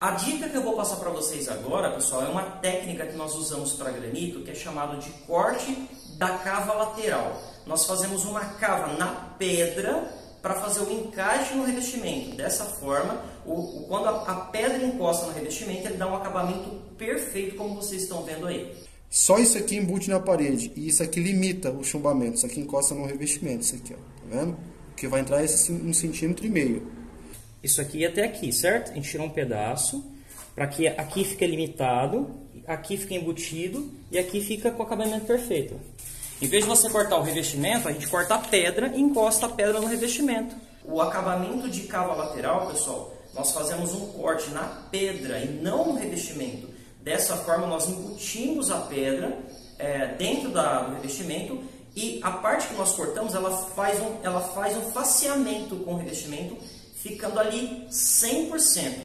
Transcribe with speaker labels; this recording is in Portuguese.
Speaker 1: A dica que eu vou passar para vocês agora, pessoal, é uma técnica que nós usamos para granito, que é chamado de corte da cava lateral. Nós fazemos uma cava na pedra para fazer o encaixe no revestimento. Dessa forma, o, o, quando a, a pedra encosta no revestimento, ele dá um acabamento perfeito, como vocês estão vendo aí.
Speaker 2: Só isso aqui embute na parede e isso aqui limita o chumbamento. Isso aqui encosta no revestimento, isso aqui, ó, tá vendo? Que vai entrar esse um centímetro e meio.
Speaker 1: Isso aqui até aqui, certo? A gente tira um pedaço para que aqui fique limitado, aqui fique embutido e aqui fica com o acabamento perfeito. Em vez de você cortar o revestimento, a gente corta a pedra e encosta a pedra no revestimento. O acabamento de cava lateral, pessoal, nós fazemos um corte na pedra e não no revestimento. Dessa forma, nós embutimos a pedra é, dentro da, do revestimento e a parte que nós cortamos, ela faz um, ela faz um faceamento com o revestimento ficando ali 100%.